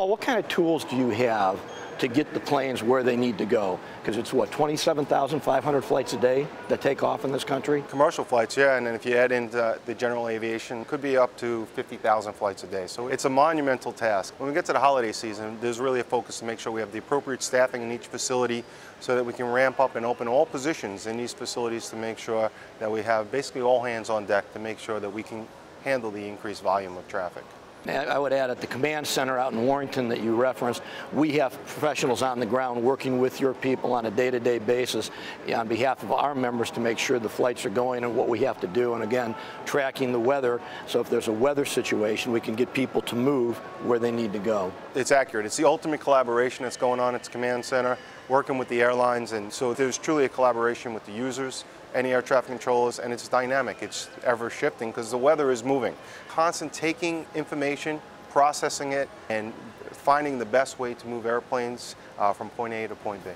Paul, what kind of tools do you have to get the planes where they need to go? Because it's what, 27,500 flights a day that take off in this country? Commercial flights, yeah, and then if you add in the, the general aviation, could be up to 50,000 flights a day. So it's a monumental task. When we get to the holiday season, there's really a focus to make sure we have the appropriate staffing in each facility so that we can ramp up and open all positions in these facilities to make sure that we have basically all hands on deck to make sure that we can handle the increased volume of traffic. I would add at the command center out in Warrenton that you referenced, we have professionals on the ground working with your people on a day-to-day basis on behalf of our members to make sure the flights are going and what we have to do. And again, tracking the weather. So if there's a weather situation, we can get people to move where they need to go. It's accurate. It's the ultimate collaboration that's going on at the command center, working with the airlines. And so there's truly a collaboration with the users any air traffic controllers, and it's dynamic. It's ever shifting because the weather is moving. Constant taking information, processing it, and finding the best way to move airplanes uh, from point A to point B.